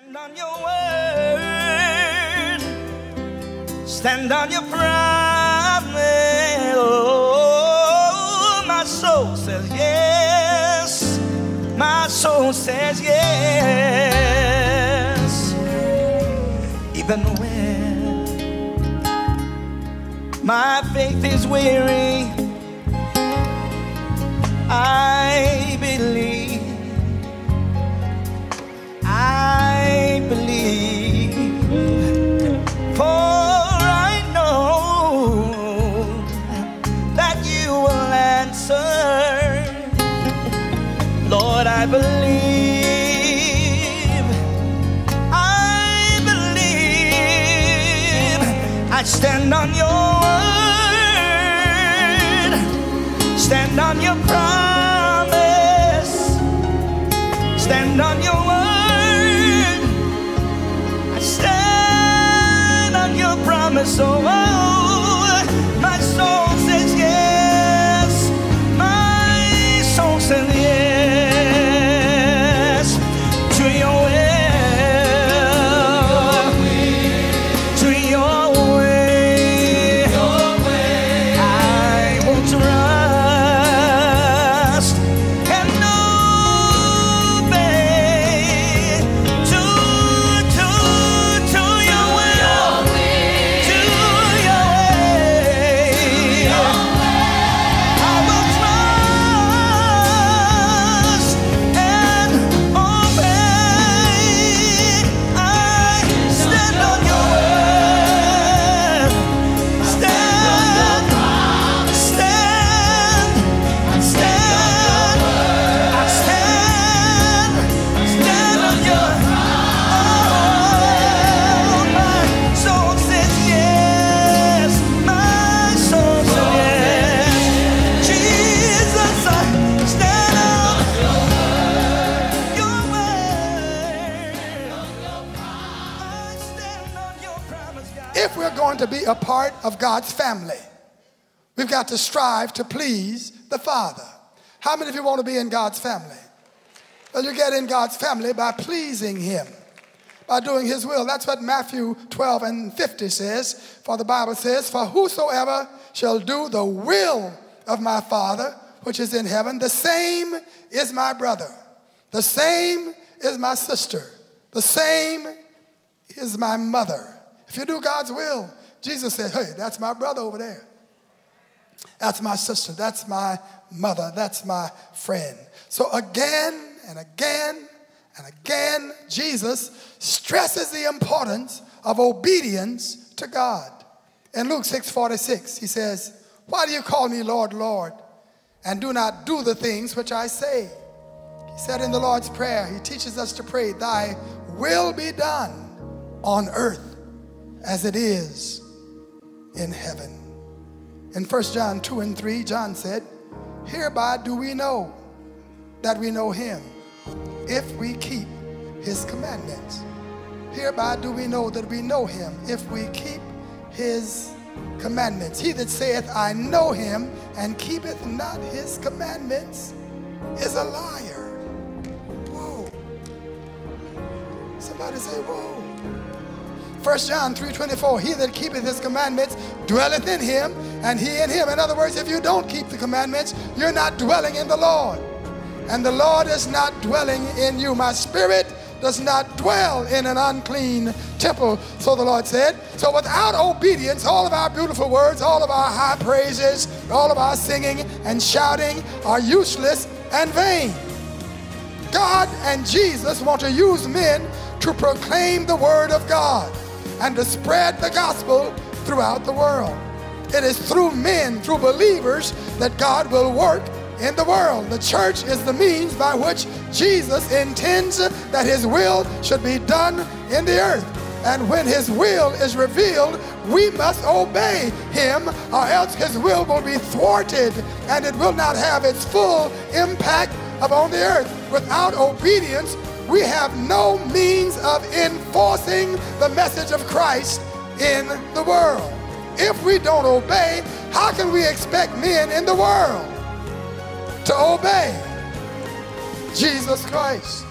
Stand on your word. Stand on your promise. Oh, my soul says yes. My soul says yes. Even when my faith is weary, I I believe, I believe, I stand on your word, stand on your promise, stand on your word. I stand on your promise, oh, oh, oh. If we're going to be a part of God's family, we've got to strive to please the Father. How many of you want to be in God's family? Well, you get in God's family by pleasing Him, by doing His will. That's what Matthew 12 and 50 says. For the Bible says, For whosoever shall do the will of my Father which is in heaven, the same is my brother, the same is my sister, the same is my mother. If you do God's will, Jesus said, Hey, that's my brother over there. That's my sister. That's my mother. That's my friend. So again and again and again, Jesus stresses the importance of obedience to God. In Luke 6 46, he says, Why do you call me Lord, Lord, and do not do the things which I say? He said in the Lord's Prayer, He teaches us to pray, Thy will be done on earth as it is in heaven. In 1 John 2 and 3, John said, Hereby do we know that we know him if we keep his commandments. Hereby do we know that we know him if we keep his commandments. He that saith, I know him and keepeth not his commandments is a liar. Whoa. Somebody say, whoa. 1 John 3:24, he that keepeth his commandments dwelleth in him, and he in him. In other words, if you don't keep the commandments, you're not dwelling in the Lord. And the Lord is not dwelling in you. My spirit does not dwell in an unclean temple, so the Lord said. So without obedience, all of our beautiful words, all of our high praises, all of our singing and shouting are useless and vain. God and Jesus want to use men to proclaim the word of God and to spread the gospel throughout the world. It is through men, through believers, that God will work in the world. The church is the means by which Jesus intends that his will should be done in the earth. And when his will is revealed, we must obey him, or else his will will be thwarted and it will not have its full impact upon the earth. Without obedience, we have no means of enforcing the message of Christ in the world. If we don't obey, how can we expect men in the world to obey Jesus Christ?